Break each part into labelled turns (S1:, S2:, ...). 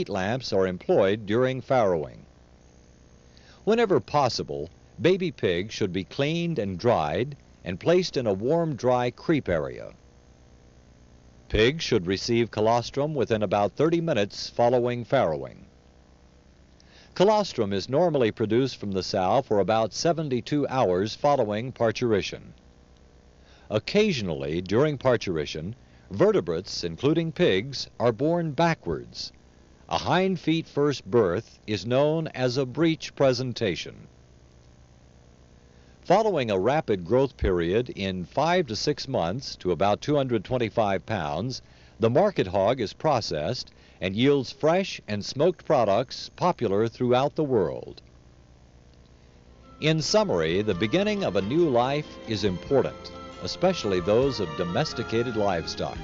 S1: heat lamps are employed during farrowing. Whenever possible, baby pigs should be cleaned and dried and placed in a warm, dry creep area. Pigs should receive colostrum within about 30 minutes following farrowing. Colostrum is normally produced from the sow for about 72 hours following parturition. Occasionally, during parturition, vertebrates, including pigs, are born backwards. A hind feet first birth is known as a breech presentation. Following a rapid growth period in five to six months to about 225 pounds, the market hog is processed and yields fresh and smoked products popular throughout the world. In summary, the beginning of a new life is important, especially those of domesticated livestock.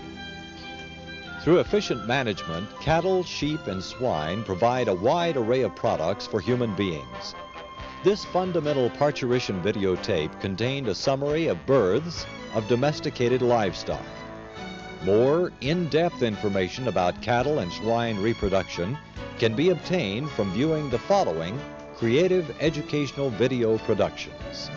S1: Through efficient management, cattle, sheep, and swine provide a wide array of products for human beings. This fundamental parturition videotape contained a summary of births of domesticated livestock. More in-depth information about cattle and swine reproduction can be obtained from viewing the following creative educational video productions.